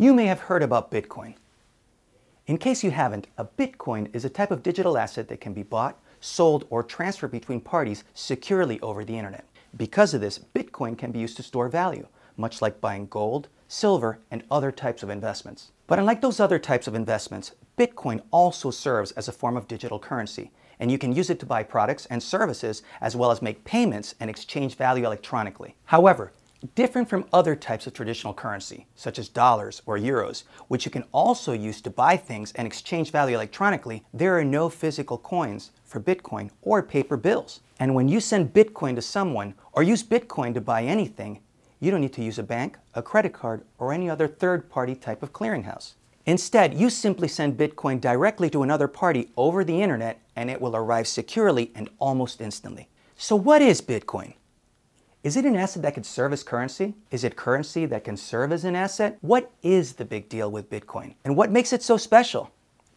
You may have heard about Bitcoin. In case you haven't, a Bitcoin is a type of digital asset that can be bought, sold, or transferred between parties securely over the internet. Because of this, Bitcoin can be used to store value, much like buying gold, silver, and other types of investments. But unlike those other types of investments, Bitcoin also serves as a form of digital currency, and you can use it to buy products and services as well as make payments and exchange value electronically. However, different from other types of traditional currency, such as dollars or euros, which you can also use to buy things and exchange value electronically, there are no physical coins for Bitcoin or paper bills. And when you send Bitcoin to someone or use Bitcoin to buy anything, you don't need to use a bank, a credit card, or any other third-party type of clearinghouse. Instead, you simply send Bitcoin directly to another party over the internet and it will arrive securely and almost instantly. So what is Bitcoin? Is it an asset that could serve as currency? Is it currency that can serve as an asset? What is the big deal with Bitcoin? And what makes it so special?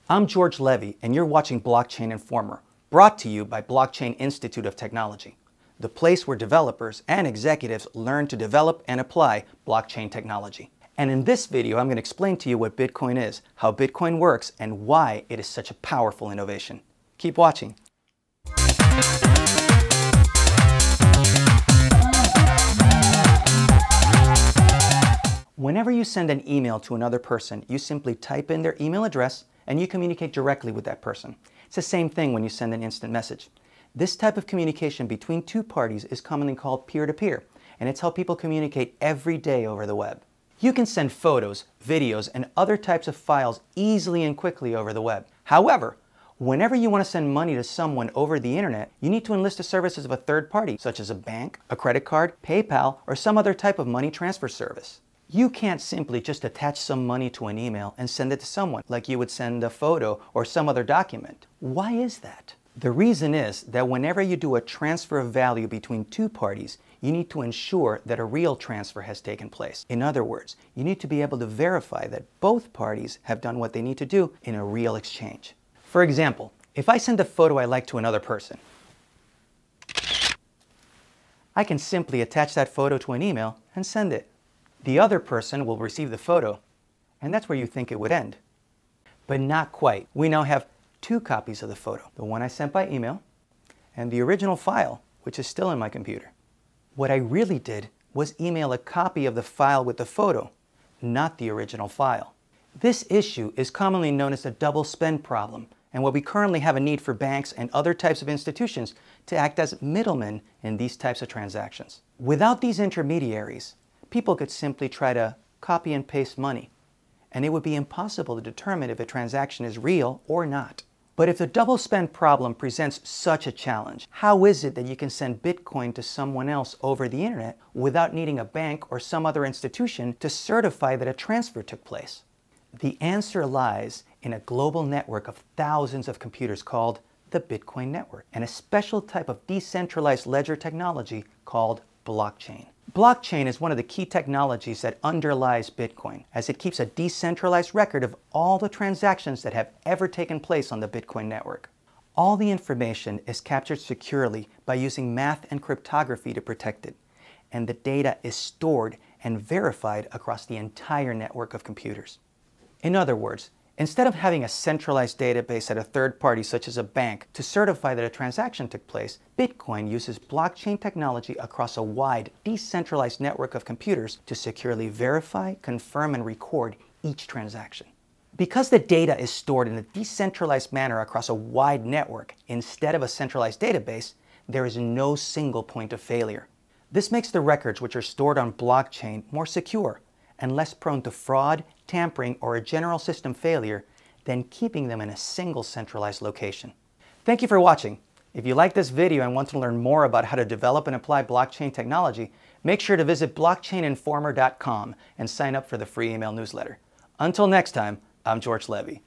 I'm George Levy, and you're watching Blockchain Informer, brought to you by Blockchain Institute of Technology, the place where developers and executives learn to develop and apply blockchain technology. And in this video, I'm going to explain to you what Bitcoin is, how Bitcoin works, and why it is such a powerful innovation. Keep watching. Whenever you send an email to another person, you simply type in their email address and you communicate directly with that person. It's the same thing when you send an instant message. This type of communication between two parties is commonly called peer-to-peer, -peer, and it's how people communicate every day over the web. You can send photos, videos, and other types of files easily and quickly over the web. However, whenever you want to send money to someone over the internet, you need to enlist the services of a third party, such as a bank, a credit card, PayPal, or some other type of money transfer service. You can't simply just attach some money to an email and send it to someone like you would send a photo or some other document. Why is that? The reason is that whenever you do a transfer of value between two parties, you need to ensure that a real transfer has taken place. In other words, you need to be able to verify that both parties have done what they need to do in a real exchange. For example, if I send a photo I like to another person, I can simply attach that photo to an email and send it. The other person will receive the photo, and that's where you think it would end. But not quite. We now have two copies of the photo, the one I sent by email and the original file, which is still in my computer. What I really did was email a copy of the file with the photo, not the original file. This issue is commonly known as the double spend problem, and what we currently have a need for banks and other types of institutions to act as middlemen in these types of transactions. Without these intermediaries, people could simply try to copy and paste money, and it would be impossible to determine if a transaction is real or not. But if the double spend problem presents such a challenge, how is it that you can send Bitcoin to someone else over the internet without needing a bank or some other institution to certify that a transfer took place? The answer lies in a global network of thousands of computers called the Bitcoin network and a special type of decentralized ledger technology called blockchain. Blockchain is one of the key technologies that underlies Bitcoin, as it keeps a decentralized record of all the transactions that have ever taken place on the Bitcoin network. All the information is captured securely by using math and cryptography to protect it, and the data is stored and verified across the entire network of computers. In other words, Instead of having a centralized database at a third party such as a bank to certify that a transaction took place, Bitcoin uses blockchain technology across a wide, decentralized network of computers to securely verify, confirm, and record each transaction. Because the data is stored in a decentralized manner across a wide network instead of a centralized database, there is no single point of failure. This makes the records which are stored on blockchain more secure and less prone to fraud, tampering, or a general system failure than keeping them in a single centralized location. Thank you for watching. If you like this video and want to learn more about how to develop and apply blockchain technology, make sure to visit blockchaininformer.com and sign up for the free email newsletter. Until next time, I'm George Levy.